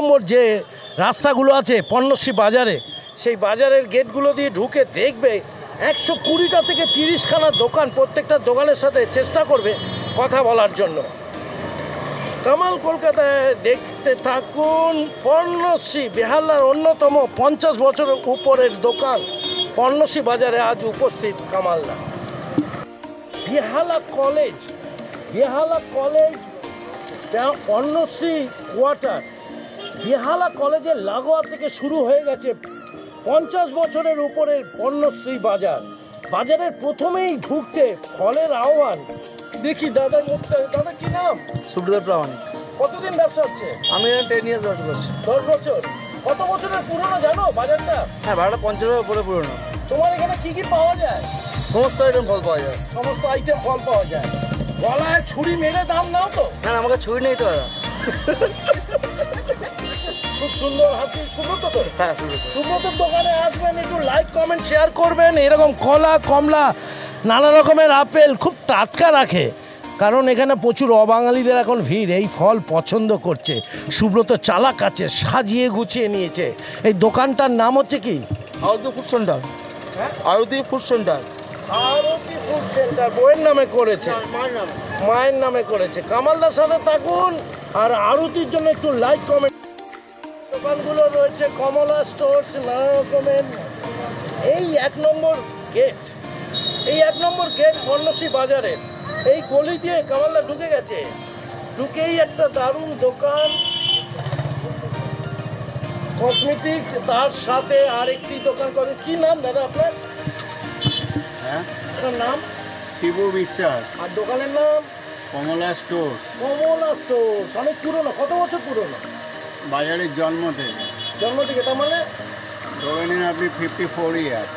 নম্বর যে রাস্তাগুলো আছে পণ্যশ্রী বাজারে, সেই বাজারের গেটগুলো দিয়ে ঢুকে দেখবে একশো কুড়িটা থেকে তিরিশখানা দোকান প্রত্যেকটা দোকানের সাথে চেষ্টা করবে কথা বলার জন্য। কামাল কলকাতায় দেখতে থাকুন পর্ণশ্রী বেহালার অন্যতম পঞ্চাশ বছরের উপরের দোকান। পর্ণশ্রী বাজারে আজ উপস্থিত কামালদা। Behala college Behala college Parnasree quarter. Behala কলেজের লাগোয়া থেকে শুরু হয়ে গেছে পঞ্চাশ বছরের উপরের পর্ণশ্রী বাজার। বাজারের প্রথমেই ঢুকতে ফলের আহ্বান। দেখি দাদার মুখটা দাদা কি নাম? সুব্রত প্রামাণিক। কতদিন ব্যবসা হচ্ছে? আমি টেন ইয়ার্স ব্যবসা করছি। দশ বছর। কত বছরের পুরনো জানো বাজারটা? হ্যাঁ ভাড়াটা পঞ্চাশ হাজার উপরে পুরোনো। তোমার এখানে কি কি পাওয়া যায়? সমস্ত আইটেম ফল পাওয়া যায়। সমস্ত আইটেম ফল পাওয়া যায়। গলায় ছুরি মেরে দাম নাও তো। না, আমাকে ছুরি নেই তো দাদা। খুব সুন্দর হাসি সুব্রত তো হ্যাঁ সুব্রত। দোকানে আসবেন একটু লাইক কমেন্ট শেয়ার করবেন। এরকম কলা কমলা নানা রকমের আপেল খুব টাটকা রাখে। কারণ এখানে প্রচুর অবাঙালিদের এখন ভিড় এই ফল পছন্দ করছে। সুব্রত চালাক আছে সাজিয়ে গুছিয়ে নিয়েছে। এই দোকানটার নাম হচ্ছে কি? Arati food centre. হ্যাঁ? Arati food centre. Arati food centre বইয়ের নামে করেছে। মায়ের নামে। করেছে। কামালদার সাথে থাকুন আর আরতির জন্য একটু লাইক কমেন্ট দোকানগুলো রয়েছে কমলা স্টোর্স নানা রকমের এই এক নম্বর গেট এই এক নম্বর গেট পর্ণশ্রী বাজারে এই গলি দিয়ে কামালদা ঢুকে গেছে। ঢুকেই একটা দারুণ দোকান। কসমেটিক্স তার সাথে আরেকটি দোকান করে। কি নাম দাদা আপনার? হ্যাঁ? নাম? শিবু বিশ্বাস। আর দোকানের নাম? কমলা স্টোর্স। কমলা স্টোর্স অনেক পুরনো কত বছর পুরনো? বাজারের জন্ম থেকে। জন্ম থেকে তার মানে? ধরে নিন আপনি ফিফটি ফোর ইয়ার্স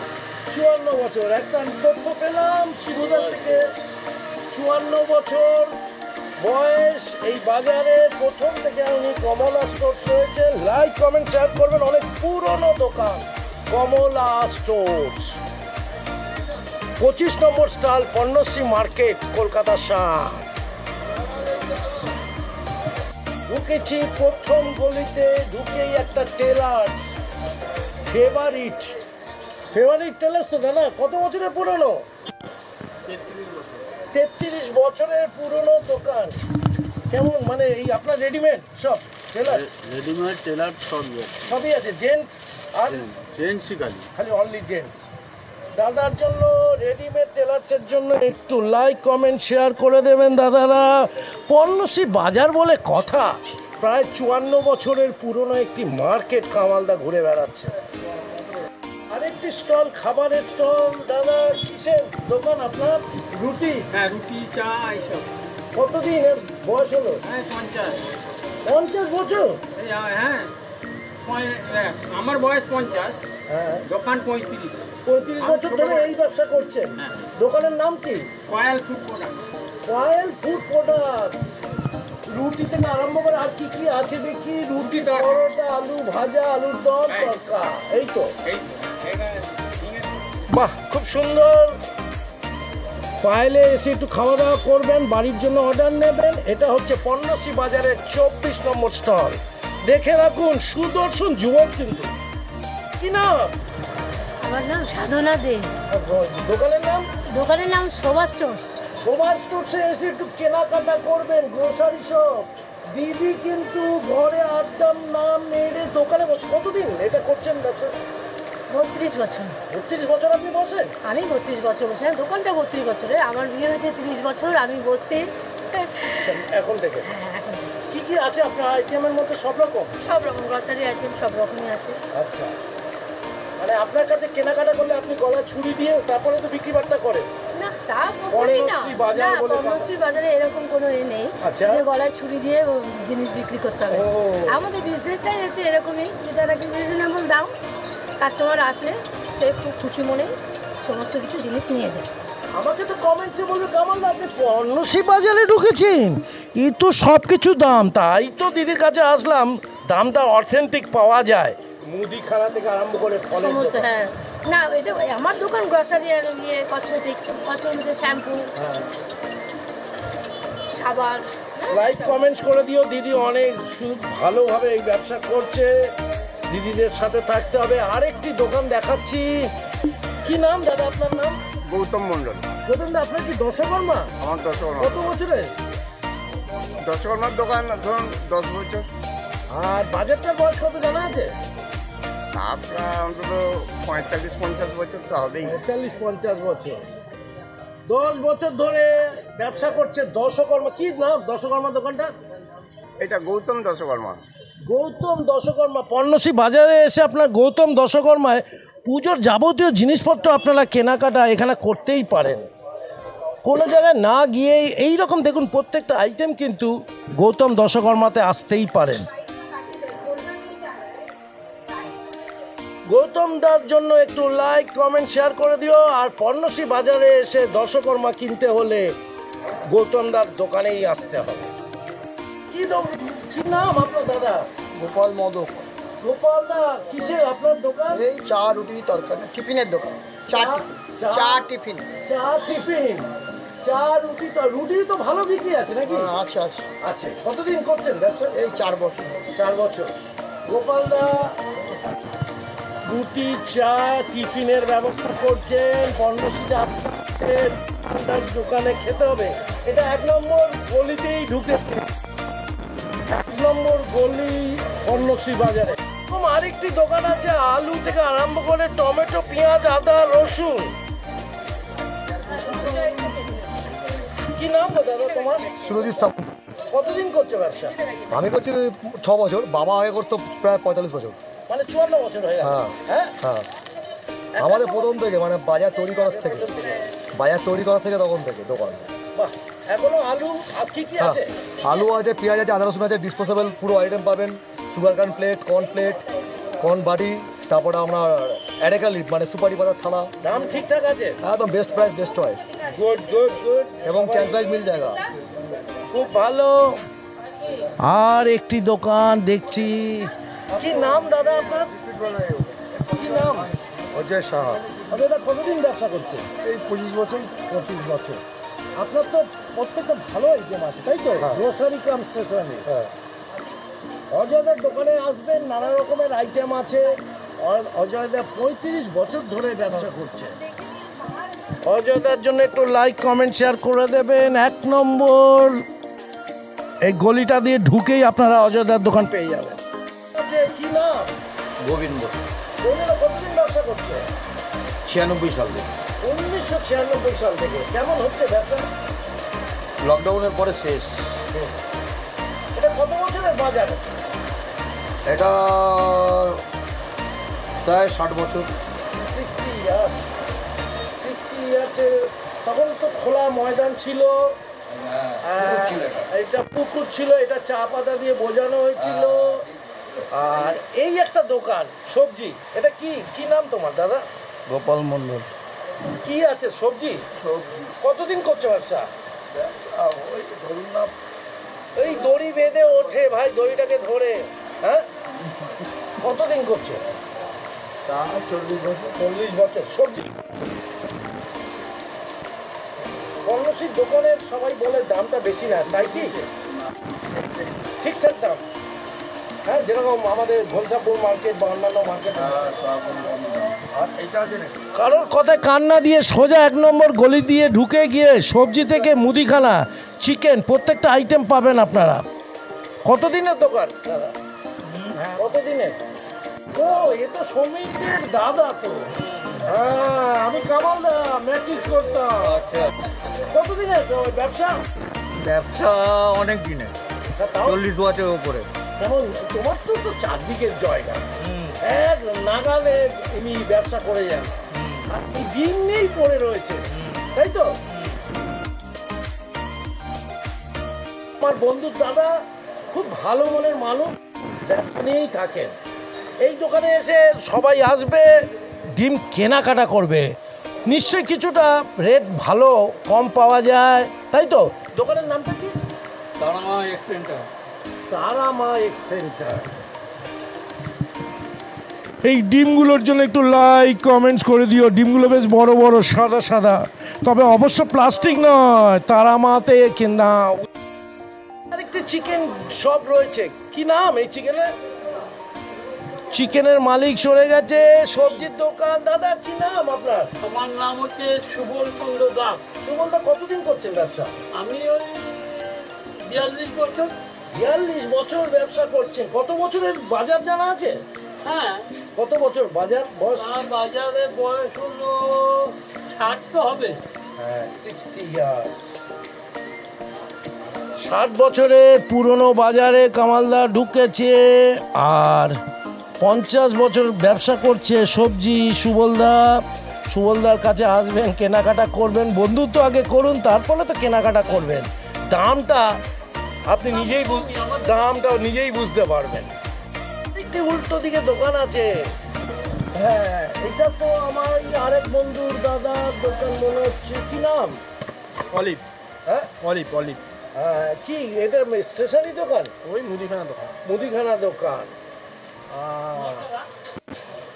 চুয়ান্ন বছর। একটা তথ্য পেলাম শিবুদার থেকে। চুয়ান্ন বছর বয়স। এই বাজারে প্রথম থেকে উনি কমলা স্টোর্স রয়েছে লাইক কমেন্ট শেয়ার করবেন অনেক পুরনো দোকান। কমলা স্টোর্স। পঁচিশ নম্বর স্টল পণ্যশ্রী মার্কেট কলকাতা শাহ। ঢুকেছি প্রথম গলিতে ঢুকেই একটা টেলার্স ফেভারিট ফেভারিট টেলার্স তো দাদা কত বছরের পুরনো? তেত্রিশ বছরের পুরনো দোকান। কেমন মানে এই আপনার রেডিমেড সব টেলার্স? রেডিমেড টেলার সব সবই আছে জেন্টস আর জেন্টসই কালি খালি। অনলি জেন্টস দাদার জন্য রেডিমেড টেলার্সের জন্য একটু লাইক কমেন্ট শেয়ার করে দেবেন দাদারা। পণ্যশ্রী বাজার বলে কথা। প্রায় চুয়ান্ন বছরের পুরনো একটি মার্কেট কামালদা ঘুরে বেড়াচ্ছে। আরেকটি স্টল খাবারের স্টল দাদা কিসের দোকান আপনার? রুটি? হ্যাঁ রুটি চা এইসব। কতদিন বয়স হলো? হ্যাঁ পঞ্চাশ। পঞ্চাশ বছর? হ্যাঁ আমার বয়স পঞ্চাশ হ্যাঁ। দোকান পঁয়ত্রিশ। পঁয়ত্রিশ বছর ধরে এই ব্যবসা করছেন। হ্যাঁ। দোকানের নাম কি? Kayal food product royal food product রুটি থেকে আরম্ভ করে আর কি কি আছে দেখি? রুটি। পরোটা আলু ভাজা আলুর দম। তরকা। এই তো। বাহ খুব সুন্দর। পাইলে এসে একটু খাওয়া দাওয়া করবেন বাড়ির জন্য অর্ডার নেবেন। এটা হচ্ছে পণ্যশ্রী বাজারের চব্বিশ নম্বর স্টল। দেখে রাখুন সুদর্শন যুবক কিন্তু। কি নাম? আমার নাম সাধনা দে। দোকানের নাম? দোকানের নাম শোভা স্টোর্স সমাজ স্টোরসে এসে একটু কেনাকাটা করবেন গ্রোসারি শপ দিদি কিন্তু ঘরে আড্ডাম নাম মেরে দোকানে বসে। কতদিন এটা করছেন ব্যবসা? বত্রিশ বছর। বত্রিশ বছর আপনি বসেন? আমি বত্রিশ বছর বসে দোকানটা বত্রিশ বছরের। আমার বিয়ে হয়েছে তিরিশ বছর আমি বসছি। এখন থেকে? হ্যাঁ, কি কি আছে আপনার আইটেমের মধ্যে? সব রকম? সব রকম গ্রসারি আইটেম সব রকমই আছে। আচ্ছা। মানে আপনার কাছে কেনাকাটা করলে আপনি গলায় ছুরি দিয়ে তারপরে তো বিক্রি বাট্টা করেন। না তা কখনোই না। বাজার না বলে বাজারে এরকম কোনো এ নেই আচ্ছা। যে গলায় ছুরি দিয়ে জিনিস বিক্রি করতে হবে। আমাদের বিজনেসটাই হচ্ছে এরকমই। যেটা নাকি রিজনেবল দাম কাস্টমার আসলে সে খুব খুশি মনে সমস্ত কিছু জিনিস নিয়ে যায়। আমাকে তো কমেন্টসে বলবে কামাল আপনি পণ্যশ্রী বাজারে ঢুকেছেন? এই তো সব কিছু দাম তাই তো দিদির কাছে আসলাম। দামটা অথেন্টিক পাওয়া যায়। মুদিখানা থেকে আরম্ভ করে সমস্ত হ্যাঁ। না এটা আমার দোকান গ্রসারি আর ইয়ে কসমেটিক্স কসমেটিক্সের শ্যাম্পু হ্যাঁ। সাবান লাইক কমেন্টস করে দিও দিদি অনেক ভালোভাবে এই ব্যবসা করছে। দিদিদের সাথে থাকতে হবে। আরেকটি দোকান দেখাচ্ছি। কি নাম দাদা আপনার নাম? গৌতম মন্ডল প্রথম দা আপনার কি দশকর্মা আমার দশকর্মা কত বছরে দশকর্মার দোকান ধরুন দশ বছর। আর বাজারটার বয়স কত জানা আছে? আপনার অন্তত পঁয়তাল্লিশ পঞ্চাশ বছর তো হবেই। পঁয়তাল্লিশ পঞ্চাশ বছর। দশ বছর ধরে ব্যবসা করছে দশকর্মা। কি নাম? দশকর্মা দোকানটা? এটা গৌতম দশকর্মা। গৌতম দশকর্মা। পণ্যশ্রী বাজারে এসে আপনার গৌতম দশকর্মায় পুজোর যাবতীয় জিনিসপত্র আপনারা কেনাকাটা এখানে করতেই পারেন। কোনো জায়গায় না গিয়েই এই রকম দেখুন প্রত্যেকটা আইটেম কিন্তু গৌতম দশকর্মাতে আসতেই পারেন। গৌতম দার জন্য একটু লাইক কমেন্ট শেয়ার করে দিও। আর পণ্যশ্রী বাজারে এসে দশকর্মা কিনতে হলে গৌতম দার দোকানেই আসতে হবে। কি কি নাম আপনার দাদা? গোপাল মদক। গোপাল দা কিসের আপনার দোকান? এই চা রুটি তরকারি টিফিনের দোকান। চা চা- টিফিন। চা টিফিন? চা রুটি তো রুটি তো ভালো বিক্রি আছে নাকি? আছে আছে। আছে। কতদিন করছেন ব্যবসা? এই চার বছর। চার বছর। গোপাল দা রুটি চা টিফিনের ব্যবস্থা করছেন আপনাদের আপনার দোকানে খেতে হবে। এটা এক নম্বর গলিতেই ঢুকে এক নম্বর গলি পণ্যশ্রী বাজারে। এরকম আরেকটি দোকান আছে আলু থেকে আরম্ভ করে টমেটো পেঁয়াজ আদা রসুন। কি নাম দাদা তোমার? সুরজিৎ সামন্ত কতদিন করছ ব্যবসা? আমি করছি ছ বছর। বাবা আগে করতো প্রায় পঁয়তাল্লিশ বছর। মানে চুয়ান্ন বছর হয়ে গেল। হ্যাঁ। হ্যাঁ? হ্যাঁ। আমাদের প্রথম থেকে মানে বাজার তৈরি করার থেকে। বাজার তৈরি করার থেকে তখন থেকে দোকান। এখনও আলু কি কি হ্যাঁ আছে? আলু আছে পেঁয়াজ আছে আদা রসুন আছে ডিসপোজেবল পুরো আইটেম পাবেন। সুগার কান প্লেট কর্ন প্লেট কর্ন বাটি তারপরে আপনার অ্যাডেকা লিপ মানে সুপারি পাতার থালা। দাম ঠিকঠাক আছে? একদম best price best choice good good good এবং ক্যাশব্যাক মিল জায়গা। খুব ভালো। আর একটি দোকান দেখছি। কি নাম দাদা আপনার? কি নাম? অজয় সাহা। আপনি এটা কতদিন ব্যবসা করছে এই পঁচিশ বছর। পঁচিশ বছর। আপনার তো প্রত্যেকটা ভালো আইটেম আছে তাই তো? গ্রোসারি কাম স্টেশনারি হ্যাঁ। অজয়দার দোকানে আসবেন নানা রকমের আইটেম আছে। অজয়দা পঁয়ত্রিশ বছর ধরে ব্যবসা করছে। অজয়দার জন্য একটু লাইক কমেন্ট শেয়ার করে দেবেন। এক নম্বর এই গলিটা দিয়ে ঢুকেই আপনারা অজয়দার দোকান পেয়ে যাবেন। আচ্ছা, কি নাম গোবিন্দ কতদিন ব্যবসা করছে? ছিয়ানব্বই সাল থেকে। উনিশশো ছিয়ানব্বই সাল থেকে। কেমন হচ্ছে ব্যবসা লকডাউনের পরে শেষ। এটা কত বছরের বাজার? এটা প্রায় ষাট বছর। সিক্সটি ইয়ার্স সিক্সটি ইয়ার্সে তখন তো খোলা ময়দান ছিল। আর এটা। পুকুর ছিল এটা চা পাতা দিয়ে বোঝানো হয়েছিল। আর এই একটা দোকান সবজি এটা কি? কি নাম তোমার দাদা? গোপাল মন্ডল কি আছে সবজি? সবজি। কতদিন করছ ব্যবসা? এই দড়ি বেঁধে ওঠে ভাই দড়িটাকে ধরে হ্যাঁ? কতদিন করছ? চল্লিশ বছর। সবজি। পণ্যশ্রীর দোকানের সবাই বলে দামটা বেশি না তাই কি? ঠিকঠাক দাম। হ্যাঁ যেরকম আমাদের ঘোলসাপুর মার্কেট বা অন্যান্য মার্কেট কারোর কথায় কান্না দিয়ে সোজা এক নম্বর গলি দিয়ে ঢুকে গিয়ে সবজি থেকে মুদিখানা চিকেন প্রত্যেকটা আইটেম পাবেন আপনারা। কতদিনের দোকান? দাদা? কতদিনের? ও এ তো সমীরের দাদা তো। হ্যাঁ আমি কামাল দা ম্যাট্রিক করতাম। কতদিনের? ব্যবসা? ব্যবসা অনেক দিনে তা তাও চল্লিশ বছরের উপরে। তোমার তো তো চারদিকের জায়গা। এক নাগালে ইনি ব্যবসা করে যান। আর নেই পড়ে রয়েছে। তাই তো? আমার বন্ধুর দাদা খুব ভালো মনের মানুষ ব্যবসা নিয়েই থাকেন। এই দোকানে এসে সবাই আসবে, ডিম কেনাকাটা করবে। নিশ্চয়ই কিছুটা রেট ভালো, কম পাওয়া যায়। তাই তো? দোকানের নামটা কি? তারামা এক সেন্টার এই ডিমগুলোর জন্য একটু লাইক কমেন্টস করে দিও। ডিমগুলো বেশ বড় বড় সাদা সাদা। তবে অবশ্য প্লাস্টিক নয়। তারা মাতে কিনা। আরেকটি চিকেন শপ রয়েছে। কি নাম এই চিকেনের চিকেনের মালিক সরে গেছে সবজির দোকান। দাদা কি নাম আপনার? আমার নাম হচ্ছে সুবল চন্দ্র দাস। সুমনদা কতদিন করছেন ব্যবসা? আমি ওই বিয়াল্লিশ বছর বিয়াল্লিশ বছর ব্যবসা করছেন। কত বছরের বাজার জানা আছে? হ্যাঁ। কত বছর? বাজার বয়স? বাজারে বয়স হলো ষাট তো হবে। হ্যাঁ সিক্সটি ইয়ার্স ষাট বছরের পুরনো বাজারে কামালদা ঢুকেছে আর পঞ্চাশ বছর ব্যবসা করছে সবজি সুবলদা। সুবলদার কাছে আসবেন কেনাকাটা করবেন। বন্ধুত্ব আগে করুন তারপরে তো কেনাকাটা করবেন। দামটা আপনি নিজেই বুঝ দামটা নিজেই বুঝতে পারবেন। একটি উল্টো দিকে দোকান আছে। হ্যাঁ এটা তো আমার আরেক বন্ধুর দাদার দোকান মনে হচ্ছে। কি নাম? অলিভ। হ্যাঁ? Olive olive. হ্যাঁ, কি? এটা স্টেশনারি দোকান? ওই মুদিখানা দোকান। মুদিখানা দোকান।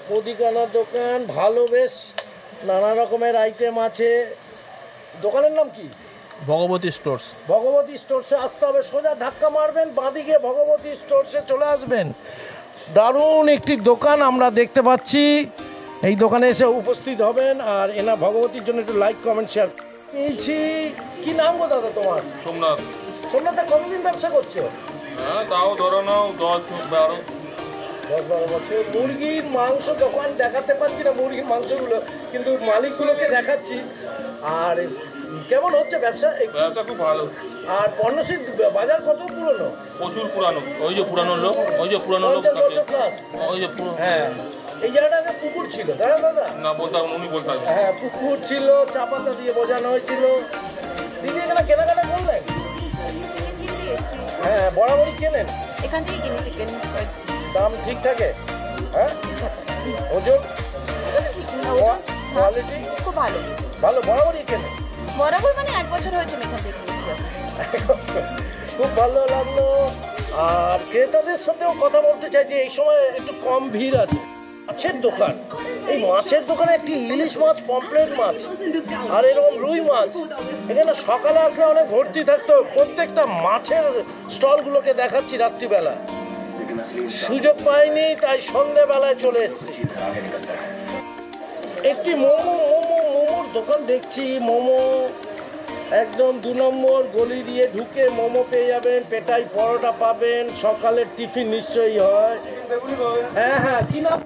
মুদিখানা দোকান ভালো বেশ। নানা রকমের আইটেম আছে। দোকানের নাম কি? ভগবতী স্টোর্স। ভগবতী স্টোরসে আসতে হবে সোজা ধাক্কা মারবেন বাঁদিকে ভগবতী স্টোরসে চলে আসবেন। দারুণ একটি দোকান আমরা দেখতে পাচ্ছি। এই দোকানে এসে উপস্থিত হবেন আর এনা ভগবতীর জন্য একটু লাইক কমেন্ট শেয়ার পেয়েছি। কি নাম গো দাদা তোমার? সোমনাথ। সোমনাথ কতদিন ব্যবসা করছ? হ্যাঁ তাও ধরো নাও দশ বারো। দশ বারো বছর। মুরগির মাংস দোকান দেখাতে পাচ্ছি না মুরগির মাংসগুলো কিন্তু মালিকগুলোকে দেখাচ্ছি। আর কেমন হচ্ছে ব্যবসা? এই- ব্যবসা খুব ভালো। আর পণ্যশীল বাজার কত পুরনো? প্রচুর পুরানো। ওই যে পুরানো লোক ওই যে পুরানো লোক ওই যে হ্যাঁ। এই জায়গাটাতে পুকুর ছিল তাই দাদা? না বলতে হবে, উনি বলতাম হ্যাঁ পুকুর ছিল চা পাতা দিয়ে বোঝানো হয়েছিল। দিদি এখানে কেনাকাটা করলেন? হ্যাঁ বরাবরই কেনেন। এখান থেকে কিনি চিকেন দাম ঠিক থাকে? হ্যাঁ? ওজন? কোয়ালিটি খুব ভালো। ভালো বরাবরই কেনেন। বরাবর মানে এক বছর হয়েছে আমি এখান খুব ভালো লাগল। আর ক্রেতাদের সাথেও কথা বলতে চাই যে এই সময় একটু কম ভিড় আছে। মাছের দোকান। এই মাছের দোকানে একটি ইলিশ মাছ পমপ্লেট মাছ, আর এরকম রুই মাছ। এখানে সকালে আসলে অনেক ভর্তি থাকতো। প্রত্যেকটা মাছের স্টলগুলোকে দেখাচ্ছি রাত্রিবেলা। সুযোগ পাইনি, তাই সন্ধেবেলায় চলে এসেছি। একটি মোমো দোকান দেখছি মোমো একদম দু নম্বর গলি দিয়ে ঢুকে মোমো পেয়ে যাবেন পেটাই পরোটা পাবেন সকালের টিফিন নিশ্চয়ই হয়। হ্যাঁ হ্যাঁ কি নাম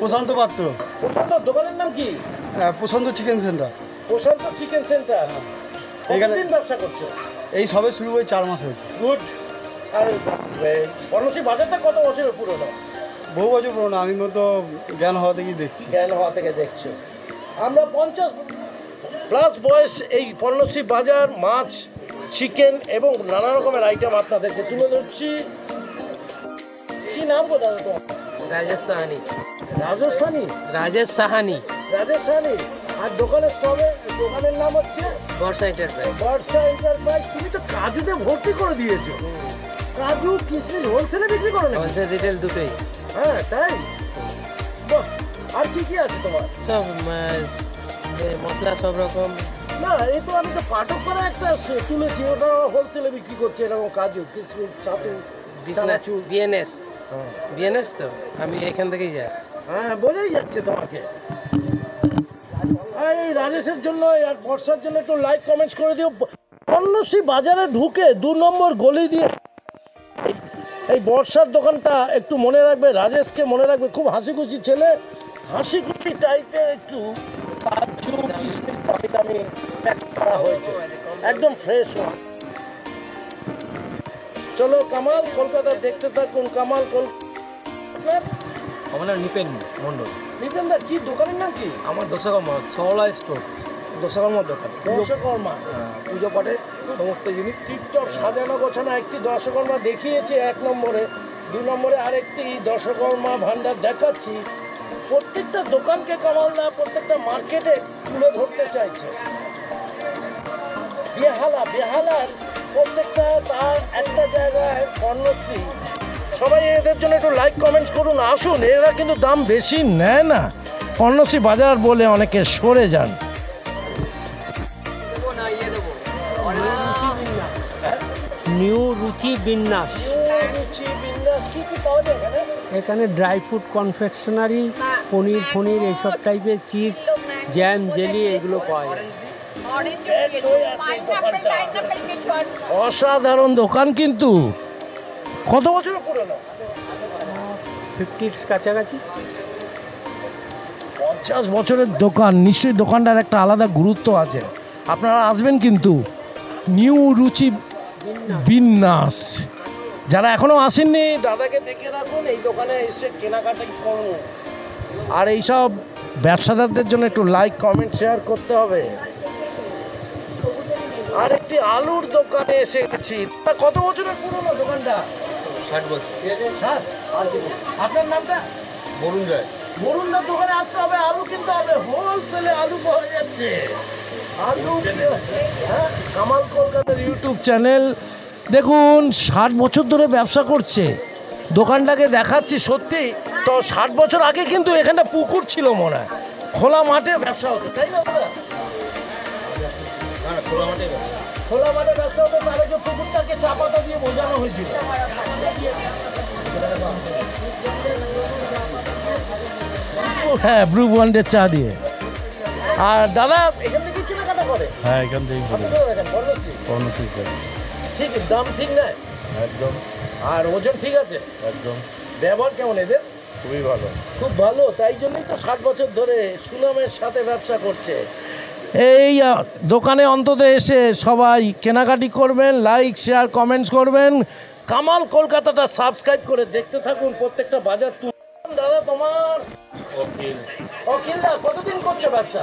প্রশান্ত পাত্র। প্রশান্ত দোকানের নাম কি? হ্যাঁ, Prasanta chicken centre Prasanta chicken centre এখানে- ব্যবসা করছ? এই সবে শুরু হয়ে চার মাস হয়েছে। গুড। আর পর্ণসী বাজারটা কত বছরের পুরোনো? বহু বছর পুরোনো আমি মতো জ্ঞান হওয়া থেকেই দেখছি। জ্ঞান হওয়া থেকে দেখছ। আমরা পঞ্চাশ প্লাস বয়স এই পর্ণশ্রী বাজার মাছ চিকেন এবং নানা রকমের আইটেম আপনাদেরকে তুলে ধরছি। কি নাম গো দাদা তোমার? রাজেশ সাহানি রাজস্থানী। রাজেশ সাহানি রাজস্থানী। আর দোকানের স্টলে দোকানের নাম হচ্ছে? বর্ষা এন্টারপ্রাইজ বর্ষা এন্টারপ্রাইজ তুমি তো কাজুতে ভর্তি করে দিয়েছ। কাজু কিশমিশ হোলসেলে বিক্রি করো না হোলসেল রিটেল দুটোই। হ্যাঁ তাই? আর কি কি আছে তোমার? সব মশলা সব রকম। না এই তো আমি তো পাঠক করে একটা তুলেছি ওটা হোলসেলে বিক্রি করছে এরকম কাজু কিশমিশ ছাতু চানাচুর। বিএনএস। বিএনএস তো? আমি এখান থেকেই যাই। হ্যাঁ বোঝাই যাচ্ছে তোমাকে। আর এই রাজেশের জন্য আর বর্ষার জন্য একটু লাইক কমেন্টস করে দিও। পণ্যশ্রী বাজারে ঢুকে দু নম্বর গলি দিয়ে এই বর্ষার দোকানটা একটু মনে রাখবে রাজেশকে মনে রাখবে। খুব হাসি খুশি ছেলে হাসি খুশি টাইপের একটু কাজু কিশমিশ দামি দামি প্যাক করা হয়েছে একদম ফ্রেশ চলো কামাল কলকাতা দেখতে থাকুন কামাল কলকাতা আমার নাম নিপেন মণ্ডল। বিপিন দা কি দোকানের নাম কি? আমার দোষকর্মা সরলা স্টোর্স। দশকর্মা দোকান। দশকর্মা পুজো পাঠে সমস্ত জিনিস। টিকটক সাজানো গোছানো একটি দশকর্মা দেখিয়েছে এক নম্বরে। দু নম্বরে আরেকটি দশকর্মা ভান্ডার দেখাচ্ছি। প্রত্যেকটা দোকানকে কামালদা প্রত্যেকটা মার্কেটে তুলে ধরতে চাইছে। বেহালা বেহালার প্রত্যেকটা তার একটা জায়গায় কর্ণশ্রী। সবাই এদের জন্য একটু লাইক কমেন্টস করুন। আসুন এরা কিন্তু দাম বেশি নেয় না। কর্ণশ্রী বাজার বলে অনেকে সরে যান। নিউ রুচি বিন্যাস। নিউ রুচি বিন্যাস কি কি পাওয়া যায় এখানে? এখানে ড্রাই ফ্রুট কনফেকশনারি পনির ফনির এইসব টাইপের চিজ জ্যাম জেলি এগুলো পাওয়া যায়। অসাধারণ দোকান কিন্তু। কত বছর পুরনো? ফিফটির কাছাকাছি। পঞ্চাশ বছরের দোকান নিশ্চয়ই দোকানটার একটা আলাদা গুরুত্ব আছে। আপনারা আসবেন কিন্তু নিউ রুচি বিন্যাস। যারা এখনও আসেননি দাদাকে দেখে রাখুন এই দোকানে এসে কেনাকাটা করুন। আর এইসব ব্যবসাদারদের জন্য একটু লাইক কমেন্ট শেয়ার করতে হবে। আর একটি আলুর দোকানে এসে গেছি। তা কত বছরের পুরনো দোকানটা? ষাট বছর। আপনার নামটা? বরুণ যায় বরুণদার দোকানে আসতে হবে আলু কিনতে হবে। হোলসেলে আলু পাওয়া যাচ্ছে। আলু হ্যাঁ কামাল কলকাতার ইউটিউব চ্যানেল দেখুন ষাট বছর ধরে ব্যবসা করছে। দোকানটাকে দেখাচ্ছি সত্যি তো ষাট বছর আগে কিন্তু এখানটা পুকুর ছিল মনে হয়। খোলা মাঠে ব্যবসা হতো তাই না? দাদা খোলা মাঠে ব্যবসা। হতো তার আগে পুকুরটাকে চাপাতা দিয়ে বোঝানো হয়েছিল। হ্যাঁ ব্রু বন্ডের চা দিয়ে। আর দাদা এখান থেকে কেনাকাটা করে? হ্যাঁ এখান? কর্ণশ্রী ঠিক দাম ঠিক নাই? একদম। আর ওজন ঠিক আছে? একদম। ব্যবহার কেমন এদের? খুবই ভালো। খুব ভালো তাই জন্যই তো ষাট বছর ধরে সুনামের সাথে ব্যবসা করছে। এই দোকানে অন্তত এসে সবাই কেনাকাটি করবেন লাইক শেয়ার কমেন্টস করবেন। কামাল কলকাতাটা সাবস্ক্রাইব করে দেখতে থাকুন প্রত্যেকটা বাজার তুল দাদা তোমার অখিল। দা কতদিন করছ ব্যবসা?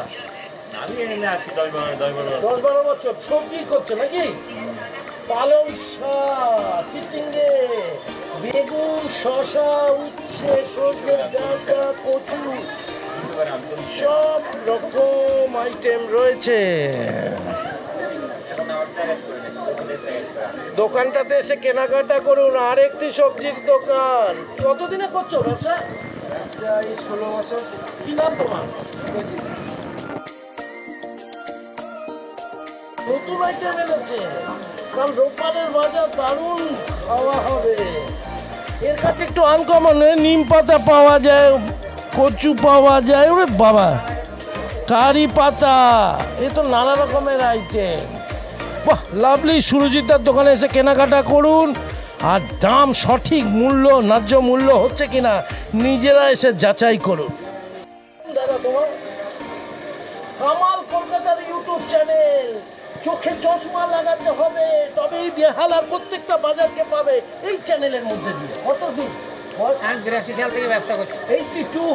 আমি এনে আছি দশ বারো দশ বারো বছর। সবজি করছ নাকি? পালং শাক চিচিঙ্গে বেগুন শশা উচ্ছে সজনে ডাঁটা কচু সব রকম আইটেম রয়েছে। দোকানটাতে এসে কেনাকাটা করুন। আর একটি সবজির দোকান। কতদিনে করছ ব্যবসা? ষোলো বছর। কি নাম তোমার? নতুন আইটেম এনেছে। কারণ রোববারের বাজার দারুণ খাওয়া হবে। এর কাছে একটু আনকমন নিম পাতা পাওয়া যায়, কচু পাওয়া যায়। ওরে বাবা, কারি পাতা, এ তো নানা রকমের আইটেম বাহ লাভলি সুরজিৎদার দোকানে এসে কেনাকাটা করুন। আর দাম সঠিক মূল্য, ন্যায্য মূল্য হচ্ছে কিনা, নিজেরা এসে যাচাই করুন। দাদা তোমার? কামাল কলকাতার ইউটিউব চ্যানেল। চোখে চশমা লাগাতে হবে তবেই বেহালার প্রত্যেকটা বাজারকে পাবে এই চ্যানেলের মধ্যে দিয়ে। কতদিন? আমি বিরাশি সাল থেকে ব্যবসা করছি। এইটি টু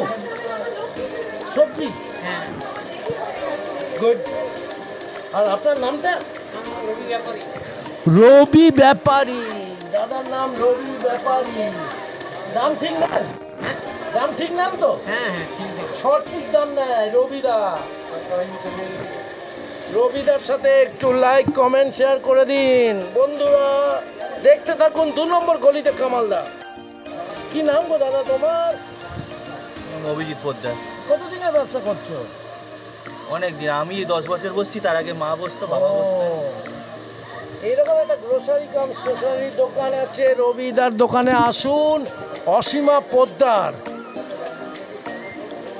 সবজি? হ্যাঁ। গুড আর আপনার নামটা? রবি ব্যাপারী। রবি ব্যাপারী। দাদার নাম রবি ব্যাপারী। নাম ঠিক না? নাম ঠিক নাম তো? হ্যাঁ হ্যাঁ ঠিক সঠিক দাম নেয় রবিদা রবিদার সাথে একটু লাইক কমেন্ট শেয়ার করে দিন। বন্ধুরা দেখতে থাকুন দু নম্বর গলিতে কামালদা। কি নাম গো দাদা তোমার? অভিজিৎ পোদ্দার। কতদিনের ব্যবসা করছ? অনেক দিন আমি দশ বছর বসছি তার আগে মা বসতো বাবা বসতো এইরকম একটা গ্রোসারি কাম স্টেশনারি দোকান আছে রবিদার দোকানে আসুন অসীমা পোদ্দার।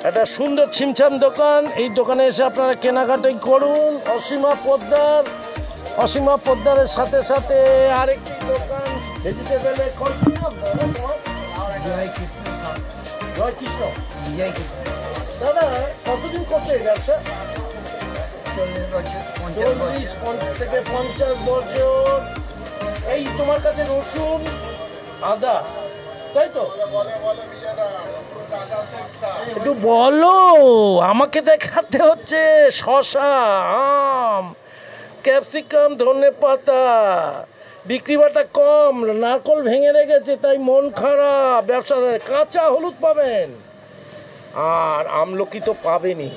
একটা সুন্দর ছিমছাম দোকান। এই দোকানে এসে আপনারা কেনাকাটাই করুন। অসীমা পোদ্দার। অসীমা পোদ্দারের সাথে সাথে আরেকটি দোকান কৃষ্ণ দাদা, কতদিন করছে পঞ্চাশ থেকে পঞ্চাশ এই তোমার কাছে রসুন, আদা, তাই তো? একটু বলো, আমাকে দেখাতে হচ্ছে শশা, আম, ক্যাপসিকাম, ধনে পাতা। বিক্রি বাটা কম, নারকল ভেঙে রেখেছে, তাই মন খারাপ। ব্যবসাদার কাঁচা হলুদ পাবেন। আর আমলকি তো পাবেনই।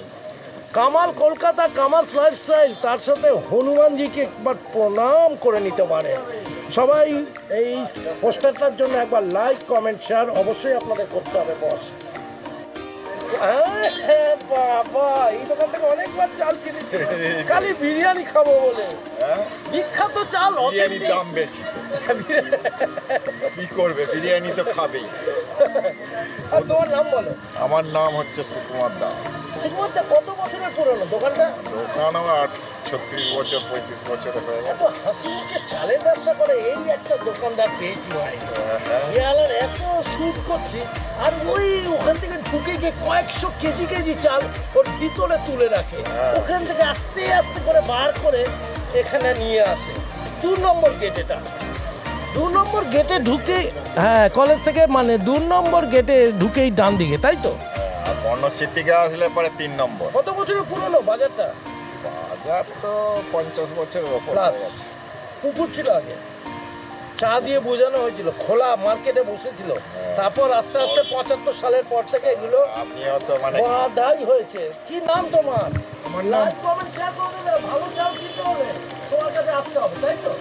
কামাল কলকাতা, কামাল লাইফস্টাইল তার সাথে হনুমানজিকে একবার প্রণাম করে নিতে পারে। সবাই এই পোস্টারটার জন্য একবার লাইক কমেন্ট শেয়ার অবশ্যই আপনাদের করতে হবে বস বাবা এই দোকান থেকে অনেকবার চাল কিনেছে খালি বিরিয়ানি খাব বলে। বিখ্যাত চাল বিরিয়ানির দাম বেশি কি করবে? বিরিয়ানি তো খাবেই। আর তোমার নাম বলো। আমার নাম হচ্ছে সুকুমার দাস। সুকুমার দা কত বছরের পুরনো? দোকানটা? দোকান আমার আট ছত্রিশ বছর পঁয়ত্রিশ বছর হয়ে এত হাসি মুখে চালের ব্যবসা করে এই একটা দোকানদার পেয়েছি ভাই। দেয়ালের এত শুট করছি আর ওই ওখান থেকে ঢুকে গিয়ে কয়েকশো কেজি কেজি চাল ওর ভিতরে তুলে রাখে। ওখান থেকে আস্তে আস্তে করে বার করে এখানে নিয়ে আসে। দু নম্বর গেট এটা। দু নম্বর গেটে ঢুকে হ্যাঁ কলেজ থেকে মানে দু নম্বর গেটে ঢুকেই ডান দিকে তাই তো? আর বর্ণশ্রী থেকে আসলে পরে তিন নম্বর। কত বছরের পুরনো বাজারটা? তো পঞ্চাশ বছরের ওপর। হয়ে। পুকুর ছিল আগে। চা দিয়ে বোঝানো হয়েছিল খোলা মার্কেটে বসেছিল। তারপর আস্তে আস্তে পঁচাত্তর সালের পর থেকে এগুলো মানে বাধাই হয়েছে। কি নাম তোমার? আমার নাম কমেন্ট শেয়ার করে দেবে। ভালো চাল কিনতে হলে তোমার কাছে আসতে হবে তাই তো?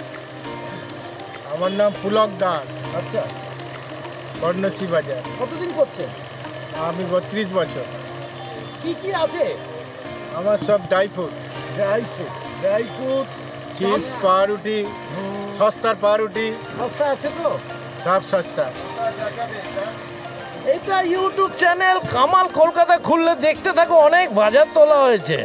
আমার নাম পুলক দাস। আচ্ছা। কর্ণসী বাজার। কতদিন করছেন? আমি বত্রিশ বছর। কি কি আছে? আমার সব dry fruit. Dry fruit dry fruit chips পাউরুটি সস্তার পাউরুটি সস্তা আছে তো সব সস্তা এটা ইউটিউব চ্যানেল কামাল কলকাতা খুললে দেখতে থাকো অনেক বাজার তোলা হয়েছে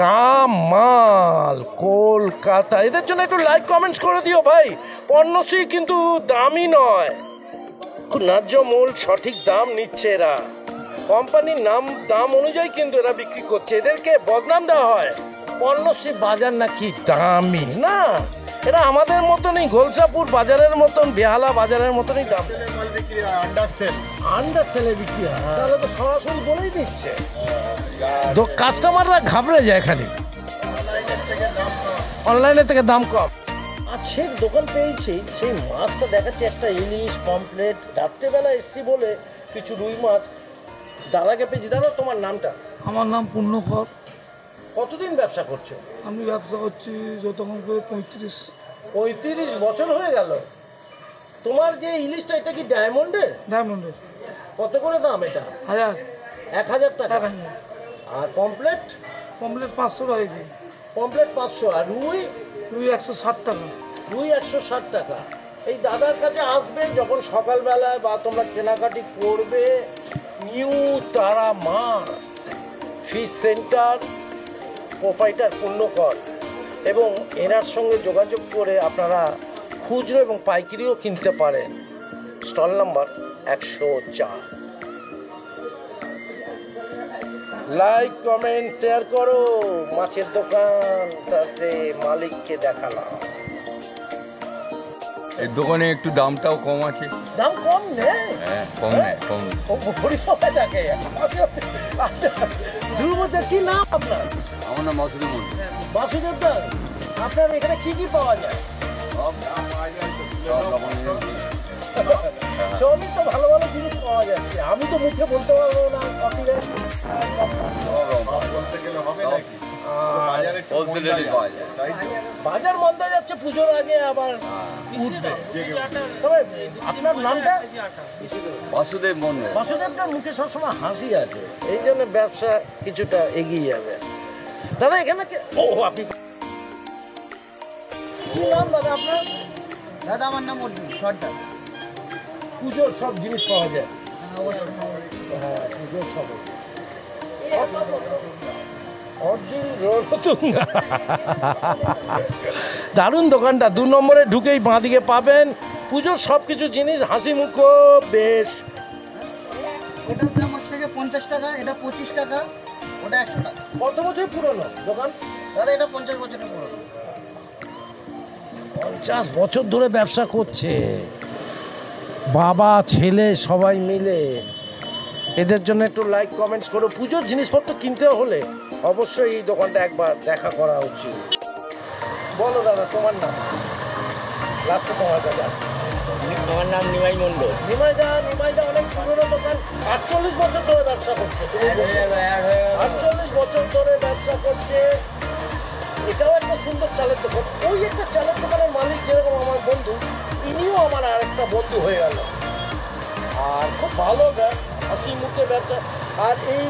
কামাল কলকাতা এদের জন্য একটু লাইক কমেন্টস করে দিও ভাই পণ্যশ্রী কিন্তু দামই নয় খুব ন্যায্য মূল সঠিক দাম নিচ্ছে এরা কোম্পানির নাম দাম অনুযায়ী কিন্তু এরা বিক্রি করছে। এদেরকে বদনাম দেওয়া হয়। পণ্যশ্রী বাজার নাকি দামি? না এরা আমাদের মতনই গোলসাপুর বাজারের মতন বেহালা বাজারের মতনই দাম। আন্ডার সেলে বিক্রি হয়। তাহলে তো সরাসরি বলেই দিচ্ছে। তো কাস্টমাররা ঘাবড়ে যায় খালি। অনলাইনে থেকে দাম কম। আছে দোকান পেয়েছি সেই মাছটা দেখাচ্ছে একটা ইলিশ পমপ্লেট রাত্রেবেলা এসছি বলে কিছু রুই মাছ। দাদাকে পেয়েছি? দাদা তোমার নামটা? আমার নাম পূর্ণকর। কতদিন ব্যবসা করছ? আমি ব্যবসা করছি যতক্ষণ করে পঁয়ত্রিশ। পঁয়ত্রিশ বছর হয়ে গেল। তোমার যে ইলিশটা এটা কি ডায়মন্ডের? ডায়মন্ডের। কত করে দাম এটা? হাজার। এক হাজার টাকা। আর পমপ্লেট কমপ্লিট পাঁচশো টাকা কেজি। পমপ্লেট পাঁচশো। আর রুই? দুই একশো ষাট টাকা। রুই একশো ষাট টাকা। এই দাদার কাছে আসবে যখন সকালবেলায় বা তোমরা কেনাকাটি করবে। নিউ তারা মা ফিশ সেন্টার প্রোপাইটার পুণ্যকর এবং এনার সঙ্গে যোগাযোগ করে আপনারা খুচরো এবং পাইকারিও কিনতে পারেন। স্টল নাম্বার একশো চার। লাইক কমেন্ট শেয়ার করো। মাছের দোকান তাতে মালিককে দেখালাম। এই দোকানে একটু দামটাও কম আছে। দাম কম নেই? হ্যাঁ কম নেই কম নেই। ও পরিষেবা থাকে আচ্ছা কি নাম আপনার? আমার নাম মাসুদুর মন্ডল। বাসুদেব দা আপনার এখানে কি কি পাওয়া যায়? সবই তো ভালো ভালো জিনিস পাওয়া যাচ্ছে। আমি তো মুখে বলতে পারব না কপিরাইট বলতে গেলে হবে নাকি? বাজারে মন্দা যাচ্ছে পুজোর আগে আবার তবে আপনার নামটা? বাসুদেব মন্ডল। বাসুদেবটার মুখে সবসময় হাসি আছে। এই জন্য ব্যবসা কিছুটা এগিয়ে যাবে। দাদা এখানে ও আপনি কি নাম দাদা আপনার? দাদা আমার নাম অর্জুন সর্দার। পুজোর সব জিনিস পাওয়া যায়। হ্যাঁ পুজোর সব। দারুণ দোকানটা দু নম্বরে ঢুকেই বাঁদিকে পাবেন পুজোর সব কিছু জিনিস হাসি মুখ বেশ। এটার দাম হচ্ছে পঞ্চাশ টাকা এটা পঁচিশ টাকা ওটা একশো টাকা। কত বছর পুরনো দোকান? দাদা এটা পঞ্চাশ বছরের পুরনো। পঞ্চাশ বছর ধরে ব্যবসা করছে। বাবা ছেলে সবাই মিলে। এদের জন্য একটু লাইক কমেন্টস করো। পুজোর জিনিসপত্র কিনতে হলে অবশ্যই এই দোকানটা একবার দেখা করা উচিত। বলো দাদা তোমার নাম? লাস্টে তোমার দাদা। আমার নাম নিমাই মণ্ডল। নিমাইদা নিমাইদা অনেক পুরনো দোকান। আটচল্লিশ বছর ধরে ব্যবসা করছে আটচল্লিশ বছর ধরে ব্যবসা করছে। এটাও একটা সুন্দর চালের দোকান। ওই একটা চালের দোকানের মালিক যেরকম আমার বন্ধু ইনিও আমার আরেকটা বন্ধু হয়ে গেল। আর খুব ভালো হাসি মুখে ব্যবসা। আর এই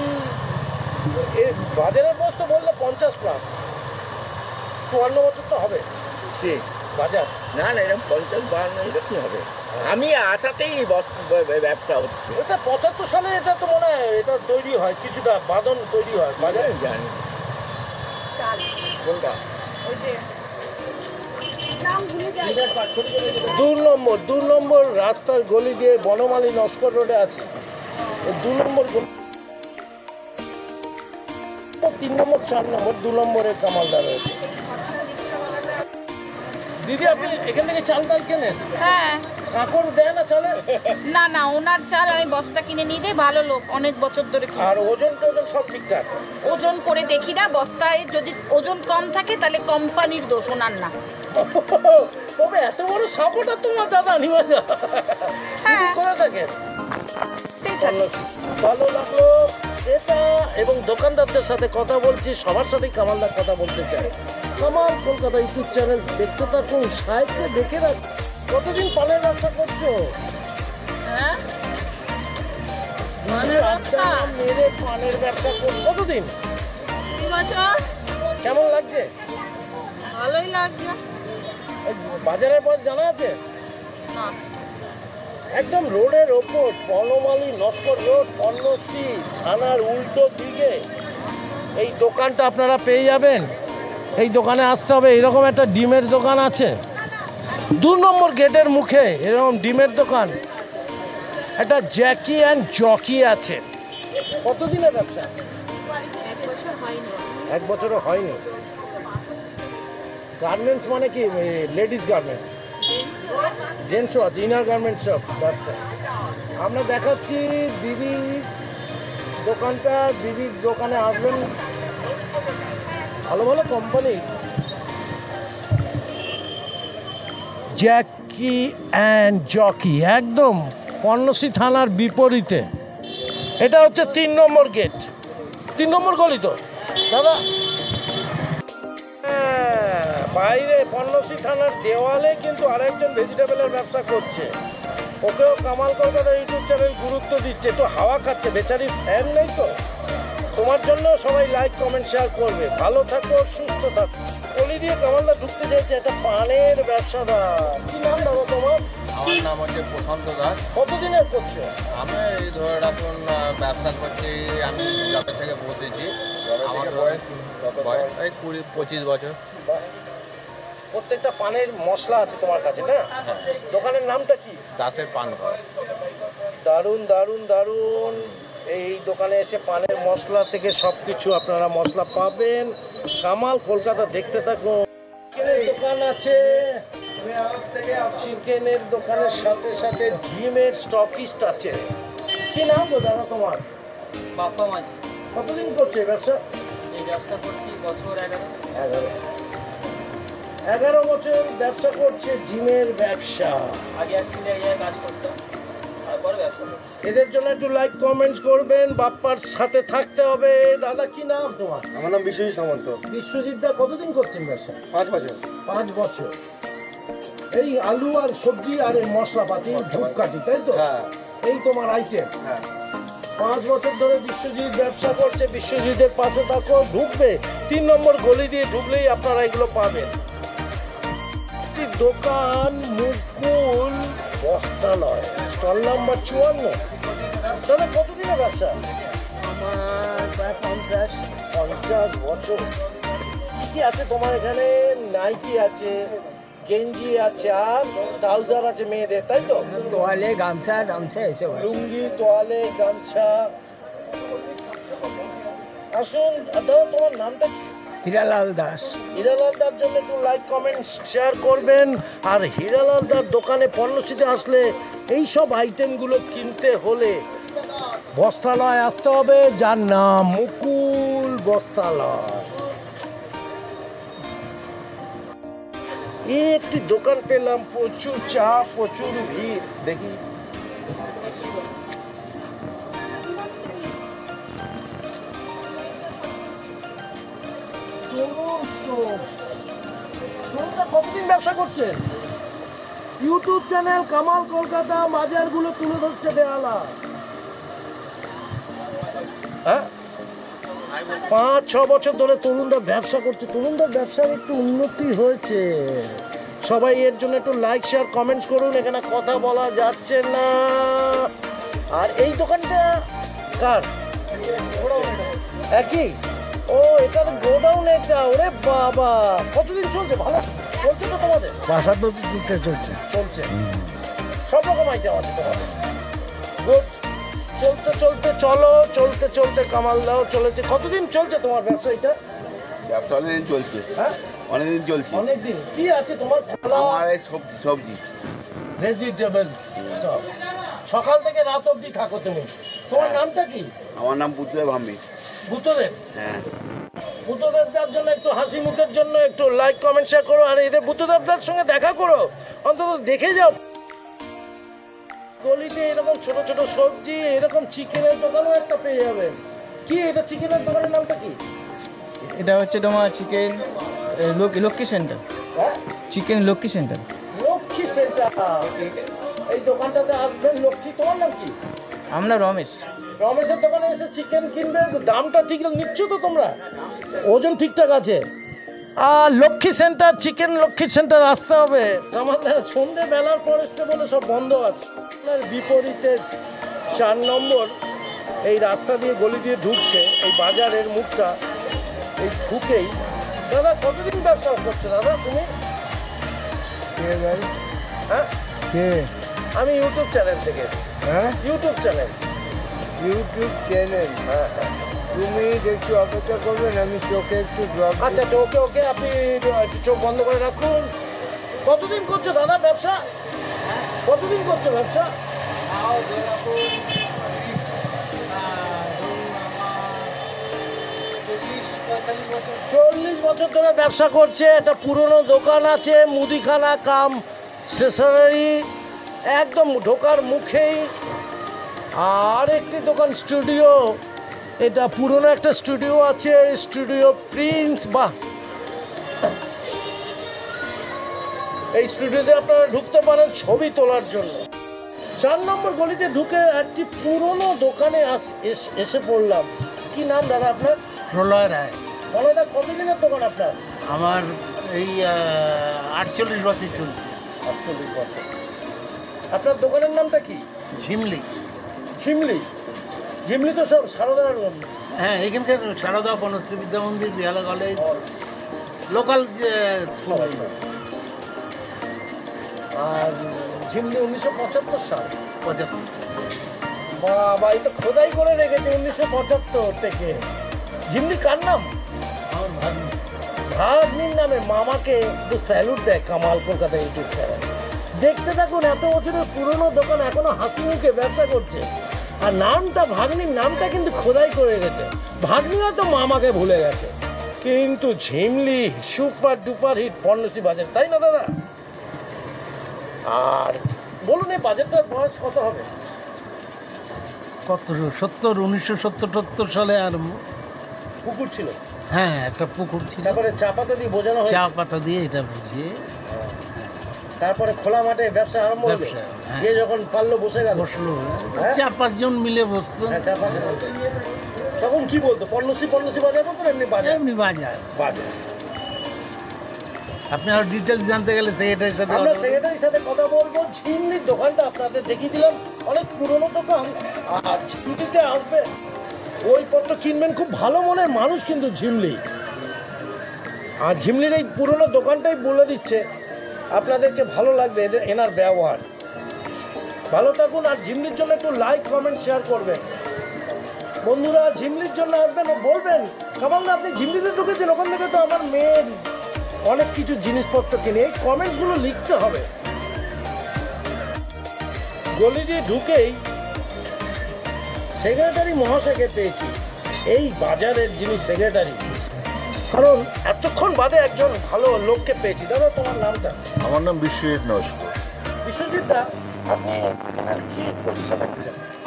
এ বাজারের বয়স তো বললে পঞ্চাশ প্লাস। চুয়ান্ন বছর তো হবে। ঠিক বাজার। না না এরকম পঞ্চাশ বাহান্ন এরকম হবে। আমি আসাতেই ব্যবসা হচ্ছে। এটা পঁচাত্তর সালে এটা তো মনে হয় এটা তৈরি হয় কিছুটা বাদন তৈরি হয় বাজারে। জানি। দু নম্বর দু নম্বর রাস্তার গলি দিয়ে বনমালী নস্কর রোডে আছে। দু নম্বর গলি তিন নম্বর চার নম্বর দু নম্বরে কামালদা রয়েছে। দিদি আপনি এখান থেকে চাল টাল কেনেন? হ্যাঁ। কাকড় দেয় না চালে? না না ওনার চাল আমি বস্তা কিনে নিয়ে যাই ভালো লোক অনেক বছর ধরে। আর ওজন টোজন সব ঠিকঠাক? ওজন করে দেখি না বস্তায় যদি ওজন কম থাকে তাহলে কোম্পানির দোষ ওনার না। তবে এত বড় সাপোর্টার তোমার দাদা নিমাজা হ্যাঁ। থাকেন ভালো লাগল। এটা এবং দোকানদারদের সাথে কথা বলছি সবার সাথেই কামালদার কথা বলতে চাই কামাল কলকাতা ইউটিউব চ্যানেল দেখতে থাকুন সাহেবকে দেখে রাখ। কতদিন পানের ব্যবসা করছ? হ্যাঁ? মেরে পানের ব্যবসা করছ? কতদিন? কেমন লাগছে? ভালোই লাগছে। বাজারের পর জানা আছে? না। একদম রোডের ওপর বনমালী নস্কর রোড, পণ্যশ্রী, থানার উল্টো দিকে। এই দোকানটা আপনারা পেয়ে যাবেন। এই দোকানে আসতে হবে। এরকম একটা ডিমের দোকান আছে। দু নম্বর গেটের মুখে এরকম ডিমের দোকান। একটা জ্যাকি অ্যান্ড জকি আছে। কতদিনের ব্যবসা? এক বছরও হয়নি। গার্মেন্টস মানে কি? Ladies garments. জেন্টসও আছে ইনার গার্মেন্টস সব ব্যবসা আমরা দেখাচ্ছি দিদি দোকানটা। দিদির দোকানে আসবেন। ভালো ভালো কোম্পানি জ্যাকি অ্যান্ড জকি, একদম পর্ণশ্রী থানার বিপরীতে। এটা হচ্ছে তিন নম্বর গেট তিন নম্বর গলি তো। দাদা বাইরে পণ্যশ্রী থানার দেওয়ালে কিন্তু আরেকজন ভেজিটেবলের ব্যবসা করছে। ওকেও কামাল কলকাতা ইউটিউব চ্যানেল গুরুত্ব দিচ্ছে। একটু হাওয়া খাচ্ছে বেচারি ফ্যান নেই তো? তোমার জন্য সবাই লাইক কমেন্ট শেয়ার করবে। ভালো থাকো সুস্থ থাকো। গলি দিয়ে কামালদা ঢুকতে চাইছে একটা পানের ব্যবসাদার। কি নাম দাদা তোমার? আমার নাম হচ্ছে প্রশান্ত দাস। কতদিনের করছ? আমি এই ধরে রাখুন ব্যবসা করছি আমি যবে থেকে বসেছি আমার বয়স বয়স এই কুড়ি পঁচিশ বছর। প্রত্যেকটা পানের মশলা আছে তোমার কাছে না? দোকানের নামটা কি? দাঁতের পান ঘর। দারুণ দারুণ দারুণ। এই দোকানে এসে পানের মশলা থেকে সব কিছু আপনারা মশলা পাবেন। কামাল কলকাতা দেখতে থাকুন দোকান আছে। চিকেনের দোকানের সাথে সাথে ডিমের স্টকিস্ট আছে। কি নাম তো দাদা তোমার? বাপ্পা মাঝি। কতদিন করছে এই ব্যবসা? এই ব্যবসা করছি বছর এগারো। এগারো। এগারো বছর ব্যবসা করছে জিমের ব্যবসা। আগে কাজ করতাম তারপরে ব্যবসা করছি। এদের জন্য একটু লাইক কমেন্টস করবেন বাপ্পার সাথে থাকতে হবে। দাদা কি নাম তোমার? আমার নাম বিশ্বজিৎ সামন্ত। বিশ্বজিৎ দা কতদিন করছেন ব্যবসা? পাঁচ বছর। পাঁচ বছর। এই আলু আর সবজি আর এই মশলাপাতি ধূপকাঠি তাই তো? হ্যাঁ। এই তোমার আইটেম হ্যাঁ। পাঁচ বছর ধরে বিশ্বজিৎ ব্যবসা করছে বিশ্বজিতের পাশে থাকো ঢুকবে। তিন নম্বর গলি দিয়ে ঢুকলেই আপনারা এগুলো পাবেন। দোকান মুকুল বস্ত্রালয় স্টল নাম্বার চুয়ান্ন। তাহলে কতদিনের ব্যবসা? আমার প্রায় পঞ্চাশ। পঞ্চাশ বছর। কি কি আছে তোমার এখানে? নাইটি আছে গেঞ্জি আছে আর ট্রাউজার আছে মেয়েদের তাই তো? তোয়ালে গামছা গামছা এসব লুঙ্গি তোয়ালে গামছা। আসুন দাদা তোমার নামটা কি? হীরালাল দাস। হিরালাল দার জন্য একটু লাইক কমেন্ট শেয়ার করবেন। আর হিরালাল দার দোকানে পণ্যসিতে আসলে এই সব আইটেমগুলো কিনতে হলে বস্ত্রালয় আসতে হবে, যার নাম মুকুল বস্ত্রালয়। এই একটি দোকান পেলাম, প্রচুর চা প্রচুর ভিড়। দেখি। কতদিন ব্যবসা করছেন ইউটিউব চ্যানেল কামাল কলকাতা বাজারগুলো তুলে ধরছে বেহালা। হ্যাঁ? পাঁচ ছ বছর ধরে তরুণদা ব্যবসা করছে। তরুণদার ব্যবসার একটু উন্নতি হয়েছে। সবাই এর জন্য একটু লাইক শেয়ার কমেন্টস করুন। এখানে কথা বলা যাচ্ছে না। আর এই দোকানটা কার? একই? ও এটা গোডাউন এটা ওরে বাবা। কতদিন চলছে? ভালো? চলছে তো তোমাদের? বাসার বছর চলছে। চলছে। সব রকম আইটেম আছে তোমাদের। গুড চলতে চলতে চলো চলতে চলতে কামাল দাও চলেছে। কতদিন চলছে তোমার ব্যবসা এটা? ব্যবসা অনেকদিন চলছে। হ্যাঁ? অনেকদিন চলছে। অনেকদিন। কি আছে তোমার আমার এই সবজি সবজি। ভেজিটেবলস সব। সকাল থেকে রাত অবধি থাকো তুমি। তোমার নামটা কি? আমার নাম বুদ্ধদেব হামি বুদ্ধদেব হ্যাঁ। বুদ্ধদেবদার জন্য একটু হাসি মুখের জন্য একটু লাইক কমেন্ট শেয়ার করো। আর এদের বুদ্ধদেবদার সঙ্গে দেখা করো। অন্তত দেখে যাও। গলিতে এরকম ছোট ছোট সবজি এরকম চিকেনের দোকানও একটা পেয়ে যাবেন কি এটা চিকেনের দোকানের নামটা কি? এটা হচ্ছে তোমার chicken Lakshmi centre. Chicken Lakshmi centre. Lakshmi centre. এই দোকানটাতে আসবেন লক্ষ্মী। তোমার নাম কি? আমরা রমেশ। রমেশের দোকানে এসে চিকেন কিনবে দামটা ঠিক নিচ্ছ তো তোমরা? ওজন ঠিকঠাক আছে? আর Lakshmi centre chicken Lakshmi centre আসতে হবে। আমাদের সন্ধে বেলার পর এসছে বলে সব বন্ধ আছে। বিপরীতে চার নম্বর এই রাস্তা দিয়ে গলি দিয়ে ঢুকছে এই বাজারের মুখটা এই ঢুকেই। দাদা কতদিন ব্যবসা করছ দাদা তুমি? হ্যাঁ? আমি ইউটিউব চ্যানেল থেকে। হ্যাঁ? ইউটিউব চ্যানেল ইউটিউব চ্যানেল হ্যাঁ হ্যাঁ। তুমি একটু অপেক্ষা করবেন আমি চোখে একটু ড্রপ আচ্ছা ওকে ওকে আপনি চোখ বন্ধ করে রাখুন। কতদিন করছ দাদা ব্যবসা? কতদিন করছ ব্যবসা? চল্লিশ বছর ধরে ব্যবসা করছে একটা পুরনো দোকান আছে মুদিখানা কাম স্টেশনারি একদম ঢোকার মুখেই আর একটি দোকান স্টুডিও। এটা পুরনো একটা স্টুডিও আছে স্টুডিও প্রিন্স বাহ। এই স্টুডিওতে আপনারা ঢুকতে পারেন ছবি তোলার জন্য। চার নম্বর গলিতে ঢুকে একটি পুরনো দোকানে আস- এস- পড়লাম। কি নাম দাদা আপনার? প্রলয় রায়। প্রলয় বলদা কতদিনের দোকান আপনার? আমার এই আটচল্লিশ বছর চলছে। আটচল্লিশ বছর। আপনার দোকানের নামটা কি? ঝিমলি। ঝিমলি। ঝিমলি তো সব সারদার হ্যাঁ এখানকার সারদা বনশ্রী বিদ্যা মন্দির বিহালা কলেজ লোকাল যে স্কুল আর ঝিমলি উনিশশো পঁচাত্তর সাল। পঁচাত্তর। বাবা এই তো খোদাই করে রেখেছে উনিশশো পঁচাত্তর থেকে। ঝিমলি কার নাম? ভাগ্নির নামে মামাকে একটু স্যালুট দেয় কামাল কলকাতা ইউটিউব চ্যানেল দেখতে থাকুন এত বছরের পুরনো দোকান এখনও হাসি মুখে ব্যবসা করছে। আর নামটা ভাগ্নির নামটা কিন্তু খোদাই করে রেখেছে। ভাগ্নি হয়তো মামাকে ভুলে গেছে। কিন্তু Jhimli super duper hit Parnasree বাজার তাই না দাদা? আর বলুন এই বাজারটার বয়স কত হবে? কত সত্তর উনিশশো সত্তর সত্তর সালে আর পুকুর ছিল? হ্যাঁ একটা পুকুর ছিল। তারপরে চা পাতা দিয়ে বোঝানো চা পাতা দিয়ে এটা বুঝিয়ে তারপরে খোলা মাঠে ব্যবসা আরম্ভ হলো। হ্যাঁ। যে যখন পারল বসে গেল। বসল। হ্যাঁ? চার পাঁচজন মিলে বসতো। হ্যাঁ, চা তখন কি বলতো পণ্যশ্রী পণ্যশ্রী বাজার বলতো এমনি বাজার? এমনি বাজার। বাজার। আপনি আর ডিটেলস জানতে গেলে সেক্রেটারির সাথে আমরা সেক্রেটারির সাথে কথা বলব। ঝিমলির দোকানটা আপনাদের দেখিয়ে দিলাম। অনেক পুরনো দোকান। আর ঝিমলিতে আসবে। বইপত্র কিনবেন খুব ভালো মনের মানুষ কিন্তু ঝিমলি আর ঝিমলির এই পুরনো দোকানটাই বলে দিচ্ছে। আপনাদেরকে ভালো লাগবে এদের এনার ব্যবহার। ভালো থাকুন আর ঝিমলির জন্য একটু লাইক কমেন্ট শেয়ার করবেন। বন্ধুরা, ঝিমলির জন্য আসবেন বলবেন কামালদা আপনি ঝিমলিতে ঢুকেছেন, ওখান থেকে তো আমার মেয়ের অনেক কিছু জিনিসপত্র কিনে এই কমেন্টসগুলো লিখতে হবে। গলি দিয়ে ঢুকেই সেক্রেটারি মহাশয়কে পেয়েছি। এই বাজারের যিনি সেক্রেটারি কারণ এতক্ষণ বাদে একজন ভালো লোককে পেয়েছি। দাদা তোমার নামটা? আমার নাম বিশ্বজিৎ নস্কর। বিশ্বজিৎ দা আপনি কি পজিশন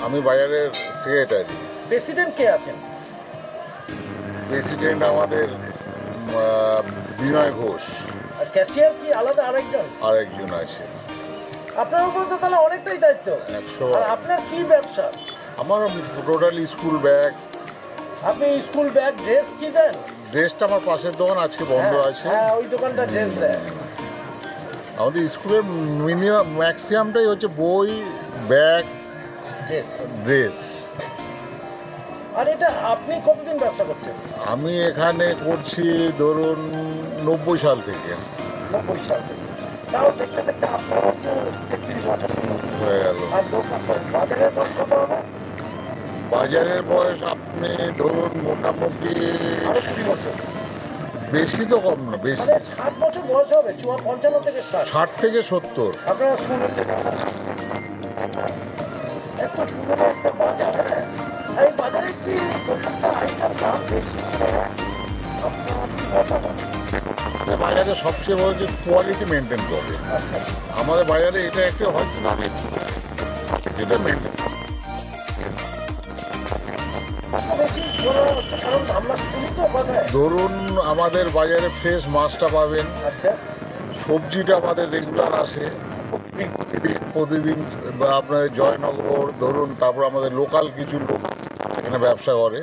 আমি বাজারের সেক্রেটারি প্রেসিডেন্ট কে আছেন? প্রেসিডেন্ট আমাদের বিনয় ঘোষ। আর ক্যাশিয়ার কি আলাদা আরেকজন? আরেকজন আছে। আপনার উপরে তো তাহলে অনেকটাই দায়িত্ব। একশো। আর আপনার কি ব্যবসা? আমার টোটালি স্কুল ব্যাগ। আপনি স্কুল ব্যাগ ড্রেস কি দেন? ড্রেসটা আমার পাশের দোকান আজকে বন্ধ আছে। হ্যাঁ ওই দোকানটা ড্রেস দেয়। আমাদের স্কুলের মিনিমাম ম্যাক্সিমামটাই হচ্ছে বই ব্যাগ ড্রেস। ড্রেস। আর এটা আপনি কতদিন ব্যবসা করছেন? আমি এখানে করছি ধরুন নব্বই সাল থেকে। নব্বই সাল থেকে। তাও দেখতে দেখতে আপনার তেত্রিশ বছর। হয়ে গেল। আর বাজারের বয়স আপনি ধরুন মোটামুটি বছর। বেশি তো কম না বেশি। ষাট বছর বয়স হবে পঞ্চান্ন থেকে ষাট। ষাট থেকে সত্তর। আপনারা শুনেছেন বাজার হ্যাঁ? বাজারে সবচেয়ে বড় যে কোয়ালিটি মেনটেন করে। আমাদের বাজারে এটা একটা হয়তো দামে যেটা মেনটেন ধরুন আমাদের বাজারে ফ্রেশ মাছটা পাবেন। আচ্ছা। সবজিটা আমাদের রেগুলার আসে। প্রতিদিন প্রতিদিন আপনাদের জয়নগর ধরুন তারপর আমাদের লোকাল কিছু লোক এখানে ব্যবসা করে।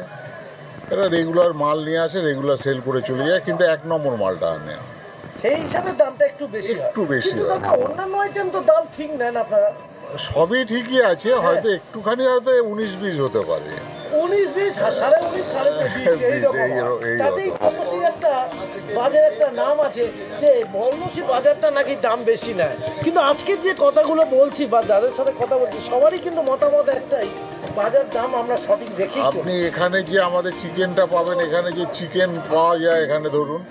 এরা রেগুলার মাল নিয়ে আসে রেগুলার সেল করে চলে যায় কিন্তু এক নম্বর মালটা আনে। সেই হিসাবে দামটা একটু বেশি একটু বেশি হয়। অন্যান্য আইটেম তো দাম ঠিক নেন আপনারা। সবই ঠিকই আছে হয়তো একটুখানি হয়তো উনিশ বিশ হতে পারে। উনিশ বিশ সাড়ে উনিশ সাড়ে তাতেই। একটা বাজার একটা নাম আছে যে বাজারটা নাকি দাম বেশি নেয়। কিন্তু আজকের যে কথাগুলো বলছি বা যাদের সাথে কথা বলছি সবারই কিন্তু মতামত একটাই বাজার দাম আমরা সঠিক দেখি আপনি এখানে যে আমাদের চিকেনটা পাবেন এখানে যে চিকেন পাওয়া যায় এখানে ধরুন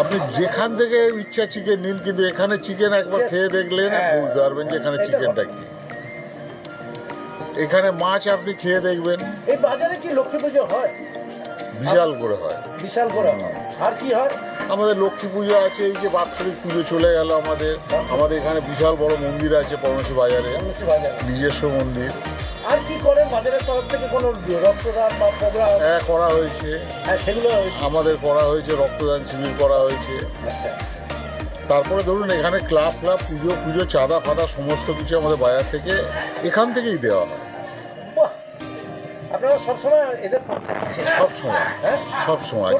আপনি যেখান থেকে ইচ্ছা চিকেন নিন কিন্তু এখানে চিকেন একবার খেয়ে দেখলেন বুঝতে পারবেন যে এখানে চিকেনটা কি। এখানে মাছ আপনি খেয়ে দেখবেন। এই বাজারে কি লক্ষ্মী পুজো হয়? বিশাল করে হয়। বিশাল করে হয়। আর কি হয়? আমাদের লক্ষ্মী পুজো আছে এই যে বাৎসরিক পুজো চলে গেল আমাদের। আমাদের এখানে বিশাল বড় মন্দির আছে পরমশী বাজারে নিজস্ব মন্দির। আর কি করেন বাজারের তরফ থেকে কোনো রক্তদান বা প্রোগ্রাম? হ্যাঁ করা হয়েছে। হ্যাঁ সেগুলো আমাদের করা হয়েছে রক্তদান শিবির করা হয়েছে। আচ্ছা। তারপরে ধরুন এখানে ক্লাব ক্লাব পুজো পুজো চাঁদা ফাদা সমস্ত কিছু আমাদের বাজার থেকে এখান থেকেই দেওয়া হয়। আপনারা সবসময় এদের হ্যাঁ?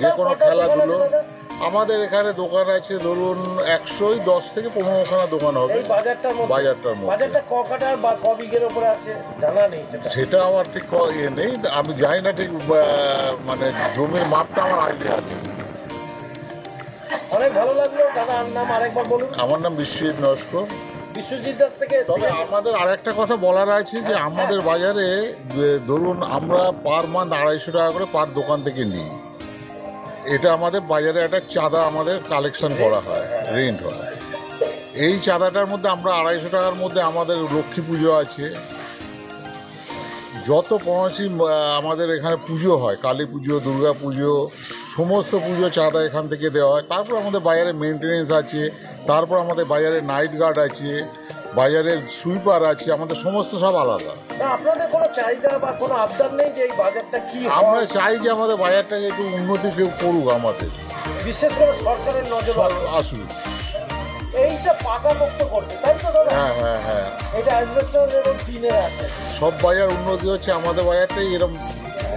যে কোনো খেলাধুলো আমাদের এখানে দোকান আছে ধরুন একশোই দশ থেকে পনেরোখানা দোকান হবে। বাজারটার মধ্যে। বাজারটা ক কাটার বা ক বিঘের উপরে আছে জানা নেই সেটা। আমার ঠিক ইয়ে নেই। আমি জানি না ঠিক মানে জমির মাপটা আমার আইডিয়া আছে। অনেক ভালো লাগল। দাদা নাম আরেকবার বলুন। আমার নাম বিশ্বজিৎ নস্কর। তবে আমাদের আরেকটা কথা বলার আছে যে আমাদের বাজারে ধরুন আমরা পার মান্থ আড়াইশো টাকা করে পার দোকান থেকে নিই। এটা আমাদের বাজারে একটা চাঁদা আমাদের কালেকশন করা হয় রেন্ট হয়। এই চাঁদাটার মধ্যে আমরা আড়াইশো টাকার মধ্যে আমাদের লক্ষ্মী পুজো আছে। যত পড়াশি আমাদের এখানে পুজো হয়, কালী পুজো, দুর্গা পুজো সমস্ত পুজো চাঁদা এখান থেকে দেওয়া হয়। তারপর আমাদের বাজারে মেনটেনেন্স আছে তারপর আমাদের বাজারে নাইট গার্ড আছে বাজারের সুইপার আছে আমাদের সমস্ত সব আলাদা? আমরা চাই যে আমাদের বাজারটাকে একটু উন্নতি কেউ করুক আমাদের। বিশেষ করে সরকারের নজর আসুক। এইটা পাকাপোক্ত করবে তাই তো দাদা? হ্যাঁ হ্যাঁ হ্যাঁ। এটা অ্যাসবেস্টার এবং টিনের আছে। সব বাজার উন্নতি হচ্ছে আমাদের বাজারটাই এরকম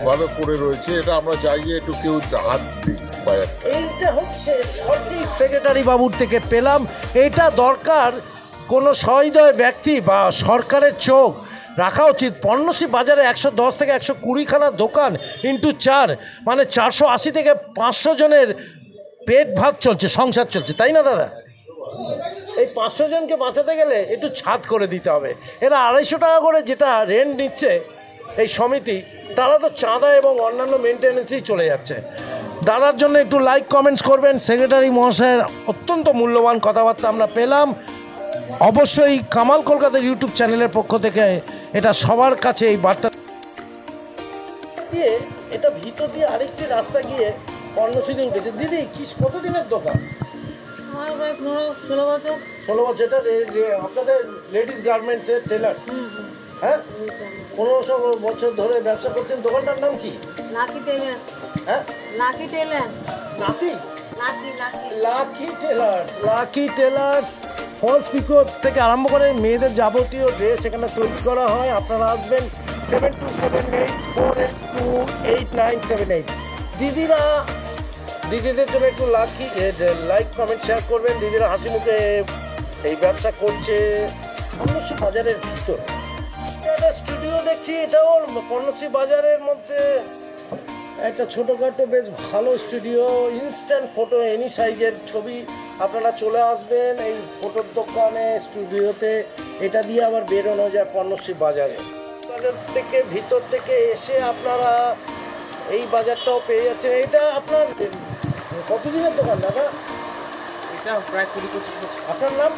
ভাবে পড়ে রয়েছে এটা আমরা চাই যে একটু কেউ হাত দিক বাজারটা। এইটা হচ্ছে সঠিক। সেক্রেটারি বাবুর থেকে পেলাম এটা দরকার কোনো সহৃদয় ব্যক্তি বা সরকারের চোখ। রাখা উচিত পণ্যশ্রী বাজারে একশো দশ থেকে একশো কুড়িখানা দোকান ইন্টু চার মানে চারশো আশি থেকে পাঁচশো জনের পেট ভাত চলছে সংসার চলছে তাই না দাদা? এই পাঁচশো জনকে বাঁচাতে গেলে একটু ছাদ করে দিতে হবে। এরা আড়াইশো টাকা করে যেটা রেন্ট নিচ্ছে এই সমিতি, তারা তো চাঁদা এবং অন্যান্য মেনটেন্যান্সেই চলে যাচ্ছে। দাদার জন্য একটু লাইক কমেন্টস করবেন। সেক্রেটারি মহাশয়ের অত্যন্ত মূল্যবান কথাবার্তা আমরা পেলাম। অবশ্যই কামাল কলকাতার ইউটিউব চ্যানেলের পক্ষ থেকে এটা সবার কাছে এই বার্তা দিয়ে, এটা ভিতর দিয়ে আরেকটি রাস্তা গিয়ে অন্য কর্ণসূচিতে উঠেছে। দিদি, কি কতদিনের দোকান? আমার প্রায় পনেরো ষোলো বছর। ষোলো বছর এটা আপনাদের লেডিস গার্মেন্টসের টেলার্স হ্যাঁ? পনেরো ষোলো বছর ধরে ব্যবসা করছেন দোকানটার নাম কি? লাকি টেলার্স হ্যাঁ? Lucky tailors lucky? Lucky tailors lucky tailors falls pico থেকে আরম্ভ করে মেয়েদের যাবতীয় ড্রেস এখানে তৈরি করা হয়। আপনারা আসবেন seven two seven eight four eight two eight nine seven eight দিদিরা দিদিদের জন্য একটু লাকি লাইক কমেন্ট শেয়ার করবেন। দিদিরা হাসি মুখে এই ব্যবসা করছে পণ্যশ্রী বাজারের ভিতর। একটা স্টুডিও দেখছি, এটাও পণ্যশ্রী বাজারের মধ্যে। একটা ছোটোখাটো বেশ ভালো স্টুডিও ইনস্ট্যান্ট ফটো এনি সাইজের ছবি আপনারা চলে আসবেন এই ফটোর দোকানে স্টুডিওতে এটা দিয়ে আবার বেরোনো যায় পণ্যশ্রী বাজারে। বাজার থেকে ভিতর থেকে এসে আপনারা এই বাজারটাও পেয়ে যাচ্ছেন। এটা আপনার কতদিনের দোকান দাদা? এটা প্রায় কুড়ি পঁচিশ বছর। আপনার নাম?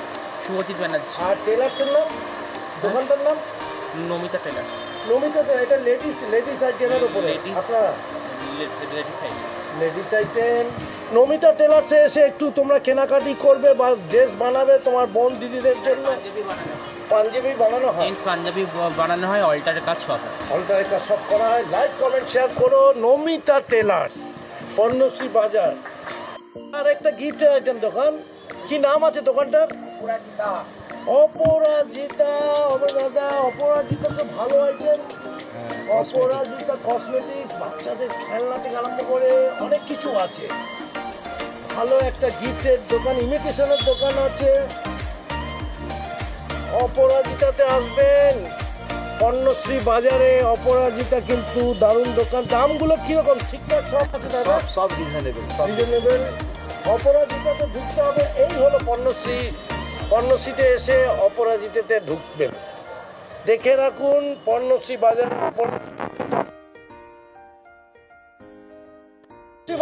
শুভজিৎ ব্যানার্জি। আর টেলার্সের নাম? দোকানটার নাম? নমিতা টেলার। নমিতা তো এটা লেডিস লেডিস আইটেমের উপরে। আপনারা? Ready side ladies item. Namita টেলার্সে এসে একটু তোমরা কেনাকাটি করবে বা ড্রেস বানাবে তোমার বোন দিদিদের জন্য। পাঞ্জাবি বানানো। হয়? পাঞ্জাবি বানানো হয় অল্টারের কাজ সব অল্টারের কাজ সব করা হয়। লাইক কমেন্ট শেয়ার করো নমিতা টেলার্স। পর্ণশ্রী বাজার। আর একটা গিফট আইটেম দোকান। কি নাম আছে দোকানটার? অপরাজিতা দাদা অপরাজিতা তো ভালো আইটেম অপরাজিতা কসমেটিক্স বাচ্চাদের খেলনা থেকে আরম্ভ করে অনেক কিছু আছে। ভালো একটা গিফটের দোকান ইমিটেশনের দোকান আছে। অপরাজিতাতে আসবেন। পণ্যশ্রী বাজারে অপরাজিতা কিন্তু দারুণ দোকান। দামগুলো কীরকম? ঠিকঠাক সব আছে দাদা সব রিজনেবল রিজনেবল অপরাজিতাতে ঢুকতে হবে। এই হলো পণ্যশ্রী পণ্যশ্রীতে এসে অপরাজিতাতে ঢুকবেন। দেখে রাখুন পণ্যশ্রী বাজার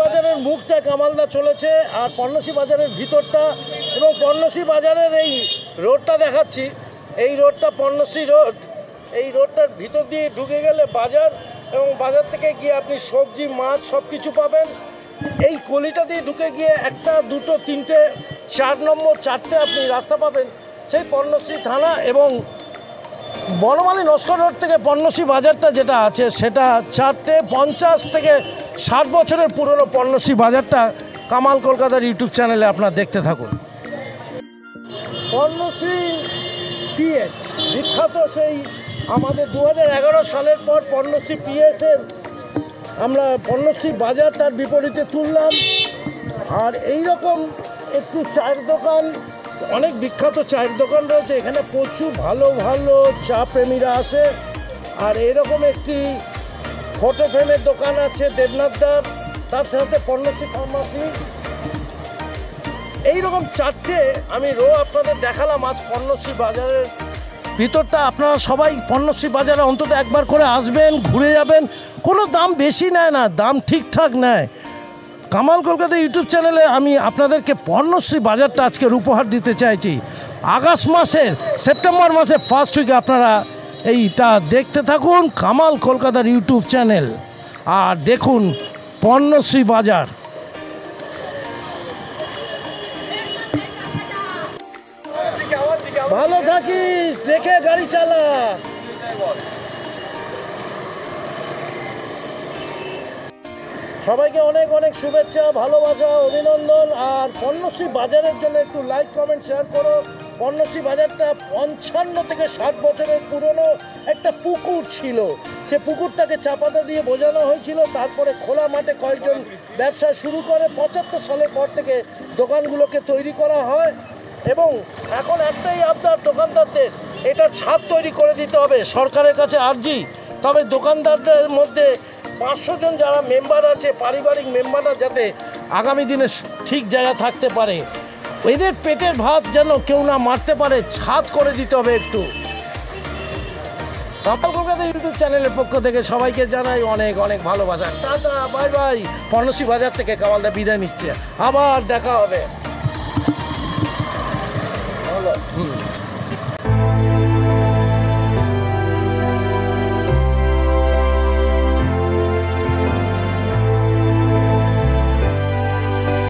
বাজারের মুখটা কামালদা চলেছে আর পণ্যশ্রী বাজারের ভিতরটা। এবং পণ্যশ্রী বাজারের এই রোডটা দেখাচ্ছি। এই রোডটা পণ্যশ্রী রোড। এই রোডটার ভিতর দিয়ে ঢুকে গেলে বাজার এবং বাজার থেকে গিয়ে আপনি সবজি, মাছ সব কিছু পাবেন। এই গলিটা দিয়ে ঢুকে গিয়ে একটা, দুটো, তিনটে, চার নম্বর, চারটে আপনি রাস্তা পাবেন। সেই পণ্যশ্রী থানা এবং বনমালী নস্কর রোড থেকে পণ্যশ্রী বাজারটা যেটা আছে, সেটা চারটে পঞ্চাশ থেকে ষাট বছরের পুরনো পণ্যশ্রী বাজারটা কামাল কলকাতার ইউটিউব চ্যানেলে আপনার দেখতে থাকুন। পণ্যশ্রী পিএস বিখ্যাত সেই আমাদের দু হাজার এগারো সালের পর পণ্যশ্রী পিএসের আমরা পণ্যশ্রী বাজার তার বিপরীতে তুললাম। আর এই রকম একটু চায়ের দোকান, অনেক বিখ্যাত চায়ের দোকান রয়েছে। এখানে প্রচুর ভালো ভালো চা প্রেমীরা আসে। আর এরকম একটি ফটো ফ্রেমের দোকান আছে দেবনাথদার, তার সাথে পণ্যশ্রী ফার্মাসি। এইরকম চারটে আমি রো আপনাদের দেখালাম আজ পণ্যশ্রী বাজারের ভিতরটা আপনারা সবাই পণ্যশ্রী বাজারে অন্তত একবার করে আসবেন, ঘুরে যাবেন। কোনো দাম বেশি নেয় না, দাম ঠিকঠাক নেয়। কামাল কলকাতা ইউটিউব চ্যানেলে আমি আপনাদেরকে পণ্যশ্রী বাজারটা আজকের উপহার দিতে চাইছি। আগস্ট মাসের, সেপ্টেম্বর মাসের ফার্স্ট উইকে আপনারা এইটা দেখতে থাকুন, কামাল কলকাতার ইউটিউব চ্যানেল। আর দেখুন, পণ্যশ্রী বাজার। দেখে গাড়ি চালা। সবাইকে অনেক অনেক শুভেচ্ছা, ভালোবাসা, অভিনন্দন। আর পণ্যশ্রী বাজারের জন্য একটু লাইক কমেন্ট শেয়ার করো। পণ্যশ্রী বাজারটা পঞ্চান্ন থেকে ষাট বছরের পুরনো একটা পুকুর ছিল। সে পুকুরটাকে চাপাতা দিয়ে বোঝানো হয়েছিল। তারপরে খোলা মাঠে কয়েকজন ব্যবসা শুরু করে। পঁচাত্তর সালের পর থেকে দোকানগুলোকে তৈরি করা হয়। এবং এখন একটাই আবদার দোকানদারদের এটা ছাদ তৈরি করে দিতে হবে সরকারের কাছে আর্জি। তবে দোকানদারদের মধ্যে পাঁচশো জন যারা মেম্বার আছে, পারিবারিক মেম্বাররা যাতে আগামী দিনে ঠিক জায়গা থাকতে পারে। এদের পেটের ভাত যেন কেউ না মারতে পারে, ছাদ করে দিতে হবে একটু। কাপাল কলকাতা ইউটিউব চ্যানেলের পক্ষ থেকে সবাইকে জানাই অনেক অনেক ভালোবাসা। Tata, bye bye. পর্ণশ্রী বাজার থেকে কামালদা বিদায় নিচ্ছে। আবার দেখা হবে। হুম।